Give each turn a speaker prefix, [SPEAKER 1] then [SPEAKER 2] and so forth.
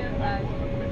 [SPEAKER 1] to like